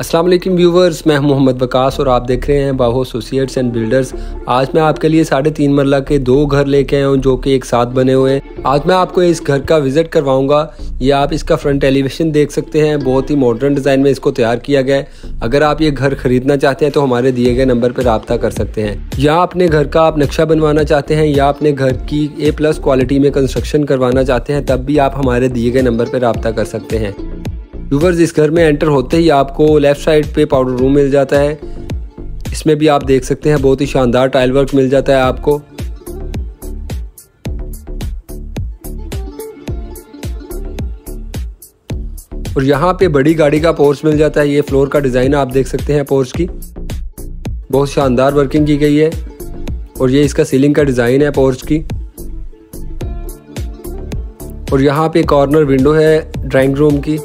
अस्सलाम वालेकुम व्यूवर्स, मैं मोहम्मद वकास और आप देख रहे हैं बाहो एसोसिएट्स एंड बिल्डर्स। आज मैं आपके लिए साढ़े तीन मरला के दो घर लेके आया हूँ जो कि एक साथ बने हुए हैं। आज मैं आपको इस घर का विज़िट करवाऊँगा। ये आप इसका फ्रंट एलिवेशन देख सकते हैं। बहुत ही मॉडर्न डिज़ाइन में इसको तैयार किया गया है। अगर आप ये घर खरीदना चाहते हैं तो हमारे दिए गए नंबर पर रबता कर सकते हैं। या अपने घर का आप नक्शा बनवाना चाहते हैं या अपने घर की ए प्लस क्वालिटी में कंस्ट्रक्शन करवाना चाहते हैं, तब भी आप हमारे दिए गए नंबर पर रबता कर सकते हैं। व्यूवर्स, इस घर में एंटर होते ही आपको लेफ़्ट साइड पे पाउडर रूम मिल जाता है। इसमें भी आप देख सकते हैं, बहुत ही शानदार टाइल वर्क मिल जाता है आपको। और यहाँ पे बड़ी गाड़ी का पोर्च मिल जाता है, ये फ्लोर का डिज़ाइन आप देख सकते हैं पोर्च की। बहुत शानदार वर्किंग की गई है, और ये इसका सीलिंग का डिज़ाइन है पोर्च की। और यहाँ पे कॉर्नर विंडो है ड्राइंग रूम की।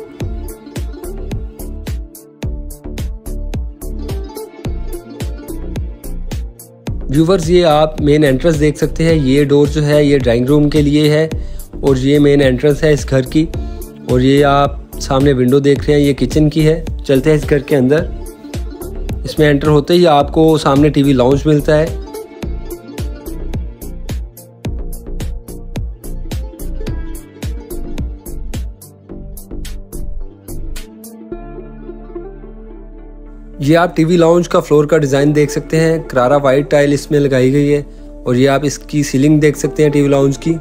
व्यूवर्स ये आप मेन एंट्रेंस देख सकते हैं। ये डोर जो है, ये ड्राइंग रूम के लिए है और ये मेन एंट्रेंस है इस घर की। और ये आप सामने विंडो देख रहे हैं, ये किचन की है। चलते हैं इस घर के अंदर। इसमें एंटर होते ही आपको सामने टीवी लाउंज मिलता है। ये आप टीवी लाउंज का फ्लोर का डिज़ाइन देख सकते हैं। करारा वाइट टाइल इसमें लगाई गई है और ये आप इसकी सीलिंग देख सकते हैं टीवी लाउंज की।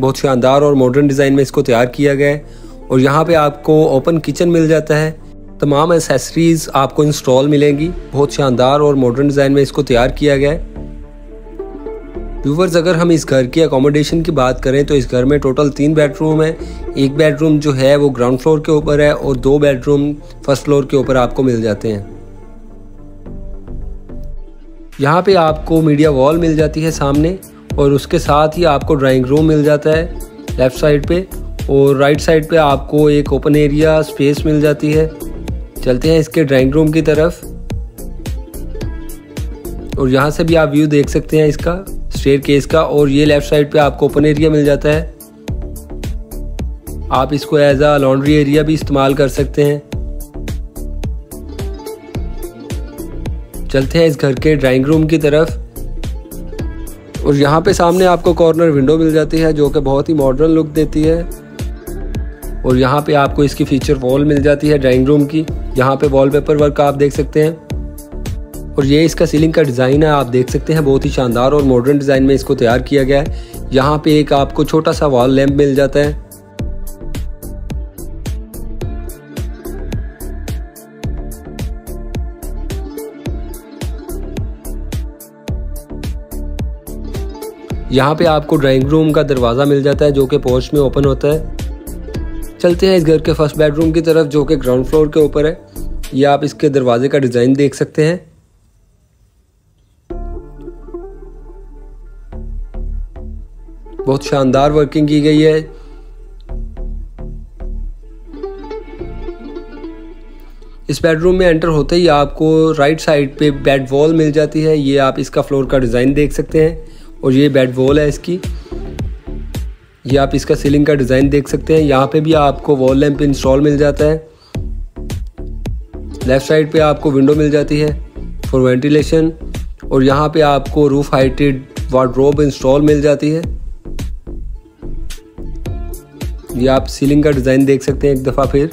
बहुत शानदार और मॉडर्न डिज़ाइन में इसको तैयार किया गया है और यहाँ पे आपको ओपन किचन मिल जाता है। तमाम एसेसरीज आपको इंस्टॉल मिलेंगी। बहुत शानदार और मॉडर्न डिज़ाइन में इसको तैयार किया गया है। व्यूवर्स अगर हम इस घर की अकोमोडेशन की बात करें तो इस घर में टोटल तीन बेडरूम है। एक बेडरूम जो है, वो ग्राउंड फ्लोर के ऊपर है और दो बेडरूम फ़र्स्ट फ्लोर के ऊपर आपको मिल जाते हैं। यहाँ पे आपको मीडिया वॉल मिल जाती है सामने और उसके साथ ही आपको ड्राइंग रूम मिल जाता है लेफ़्ट साइड पे और राइट साइड पे आपको एक ओपन एरिया स्पेस मिल जाती है। चलते हैं इसके ड्राइंग रूम की तरफ़। और यहाँ से भी आप व्यू देख सकते हैं इसका। स्टेयर केस का और ये लेफ़्ट साइड पे आपको ओपन एरिया मिल जाता है। आप इसको एज अ लॉन्ड्री एरिया भी इस्तेमाल कर सकते हैं। चलते हैं इस घर के ड्राइंग रूम की तरफ़। और यहाँ पे सामने आपको कॉर्नर विंडो मिल जाती है, जो कि बहुत ही मॉडर्न लुक देती है। और यहाँ पे आपको इसकी फीचर वॉल मिल जाती है ड्राइंग रूम की। यहाँ पे वॉलपेपर वर्क आप देख सकते हैं। और ये इसका सीलिंग का डिज़ाइन है, आप देख सकते हैं, बहुत ही शानदार और मॉडर्न डिज़ाइन में इसको तैयार किया गया है। यहाँ पे एक आपको छोटा सा वॉल लैम्प मिल जाता है। यहाँ पे आपको ड्राइंग रूम का दरवाज़ा मिल जाता है, जो कि पोर्च में ओपन होता है। चलते हैं इस घर के फ़र्स्ट बेडरूम की तरफ़, जो कि ग्राउंड फ्लोर के ऊपर है। ये आप इसके दरवाजे का डिज़ाइन देख सकते हैं। बहुत शानदार वर्किंग की गई है। इस बेडरूम में एंटर होते ही आपको राइट साइड पे बेड वॉल मिल जाती है। ये आप इसका फ्लोर का डिज़ाइन देख सकते हैं और ये बेड वॉल है इसकी। ये आप इसका सीलिंग का डिज़ाइन देख सकते हैं। यहाँ पे भी आपको वॉल लैंप इंस्टॉल मिल जाता है। लेफ़्ट साइड पे आपको विंडो मिल जाती है फॉर वेंटिलेशन और यहाँ पे आपको रूफ हाइटेड वार्ड्रोब इंस्टॉल मिल जाती है। ये आप सीलिंग का डिज़ाइन देख सकते हैं एक दफ़ा फिर।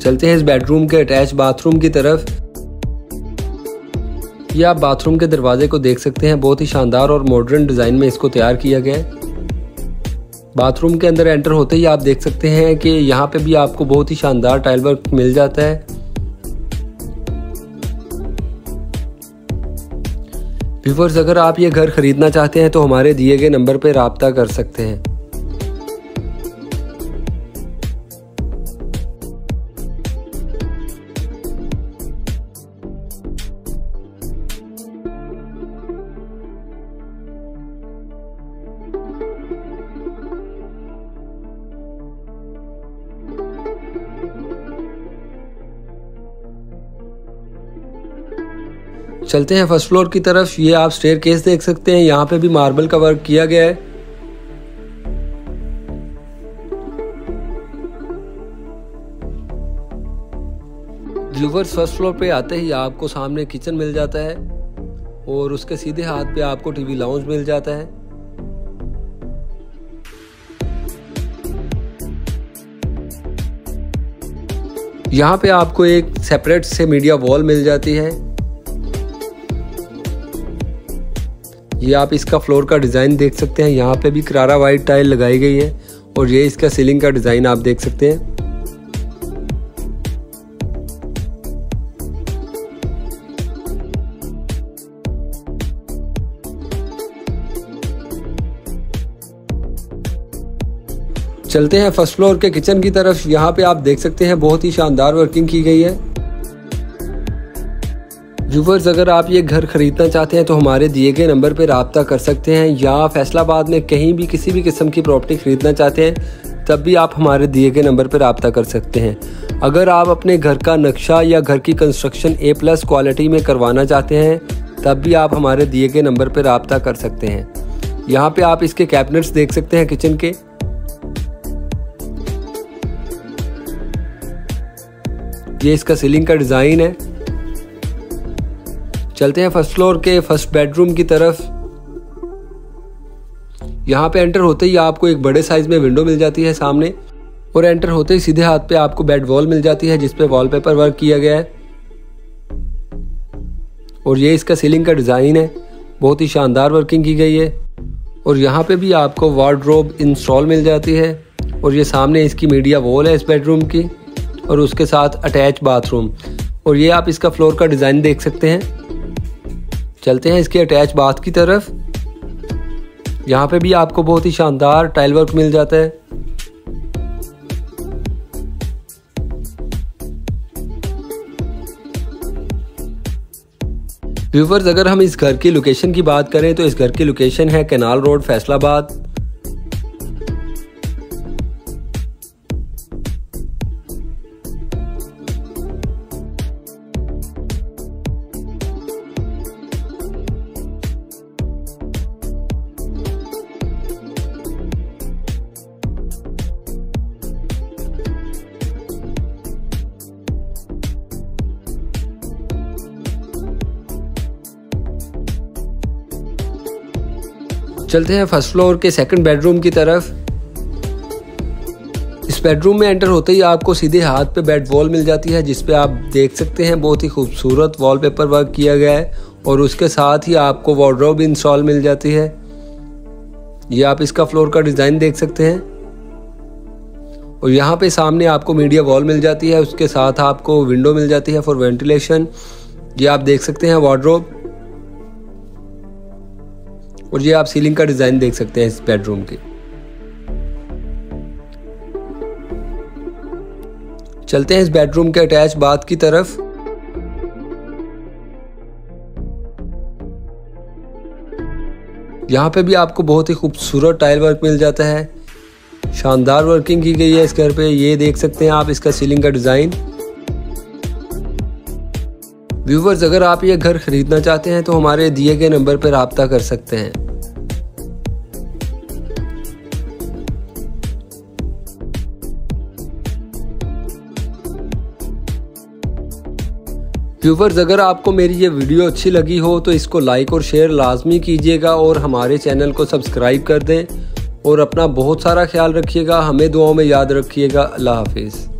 चलते हैं इस बेडरूम के अटैच बाथरूम की तरफ़। ये आप बाथरूम के दरवाजे को देख सकते हैं, बहुत ही शानदार और मॉडर्न डिज़ाइन में इसको तैयार किया गया है। बाथरूम के अंदर एंटर होते ही आप देख सकते हैं कि यहाँ पे भी आपको बहुत ही शानदार टाइल वर्क मिल जाता है। व्यूवर्स अगर आप ये घर ख़रीदना चाहते हैं तो हमारे दिए गए नंबर पर रबता कर सकते हैं। चलते हैं फ़र्स्ट फ्लोर की तरफ़। ये आप स्टेयर केस देख सकते हैं। यहाँ पे भी मार्बल का वर्क किया गया है। फ़र्स्ट फ्लोर पे आते ही आपको सामने किचन मिल जाता है और उसके सीधे हाथ पे आपको टीवी लाउंज मिल जाता है। यहाँ पे आपको एक सेपरेट से मीडिया वॉल मिल जाती है। ये आप इसका फ्लोर का डिज़ाइन देख सकते हैं। यहाँ पे भी करारा वाइट टाइल लगाई गई है और ये इसका सीलिंग का डिज़ाइन आप देख सकते हैं। चलते हैं फ़र्स्ट फ्लोर के किचन की तरफ़। यहाँ पे आप देख सकते हैं, बहुत ही शानदार वर्किंग की गई है। व्यूवर्स अगर आप ये घर खरीदना चाहते हैं तो हमारे दिए गए नंबर पर रबता कर सकते हैं, या फैसलाबाद में कहीं भी किसी भी किस्म की प्रॉपर्टी खरीदना चाहते हैं, तब भी आप हमारे दिए गए नंबर पर रबता कर सकते हैं। अगर आप अपने घर का नक्शा या घर की कंस्ट्रक्शन ए प्लस क्वालिटी में करवाना चाहते हैं, तब भी आप हमारे दिए गए नंबर पर रबता कर सकते हैं। यहाँ पे आप इसके कैबिनेट्स देख सकते हैं किचन के। ये इसका सीलिंग का डिज़ाइन है। चलते हैं फ़र्स्ट फ्लोर के फ़र्स्ट बेडरूम की तरफ़। यहाँ पे एंटर होते ही आपको एक बड़े साइज़ में विंडो मिल जाती है सामने और एंटर होते ही सीधे हाथ पे आपको बेड वॉल मिल जाती है जिसपे वॉलपेपर वर्क किया गया है। और ये इसका सीलिंग का डिज़ाइन है। बहुत ही शानदार वर्किंग की गई है। और यहाँ पे भी आपको वार्ड्रोब इंस्टॉल मिल जाती है। और ये सामने इसकी मीडिया वॉल है इस बेडरूम की। और उसके साथ अटैच बाथरूम और ये आप इसका फ्लोर का डिज़ाइन देख सकते हैं। चलते हैं इसके अटैच बाथ की तरफ़। यहाँ पे भी आपको बहुत ही शानदार टाइल वर्क मिल जाता है। व्यूवर्स अगर हम इस घर की लोकेशन की बात करें तो इस घर की लोकेशन है कैनाल रोड फैसलाबाद। चलते हैं फ़र्स्ट फ्लोर के सेकंड बेडरूम की तरफ़। इस बेडरूम में एंटर होते ही आपको सीधे हाथ पे बेड वॉल मिल जाती है जिसपे आप देख सकते हैं बहुत ही खूबसूरत वॉलपेपर वर्क किया गया है, और उसके साथ ही आपको वार्ड्रोब इंस्टॉल मिल जाती है। ये आप इसका फ्लोर का डिज़ाइन देख सकते हैं। और यहाँ पे सामने आपको मीडिया वॉल मिल जाती है, उसके साथ आपको विंडो मिल जाती है फॉर वेंटिलेशन ये आप देख सकते हैं वार्ड्रोब और ये आप सीलिंग का डिज़ाइन देख सकते हैं इस बेडरूम के। चलते हैं इस बेडरूम के अटैच बाथ की तरफ़। यहाँ पे भी आपको बहुत ही खूबसूरत टाइल वर्क मिल जाता है। शानदार वर्किंग की गई है इस घर पे। ये देख सकते हैं आप इसका सीलिंग का डिज़ाइन व्यूवर्स अगर आप ये घर खरीदना चाहते हैं तो हमारे दिए गए नंबर पर रबता कर सकते हैं। व्यूवर्स अगर आपको मेरी ये वीडियो अच्छी लगी हो तो इसको लाइक और शेयर लाजमी कीजिएगा और हमारे चैनल को सब्सक्राइब कर दें। और अपना बहुत सारा ख्याल रखिएगा, हमें दुआओं में याद रखिएगा। अल्लाह हाफिज़।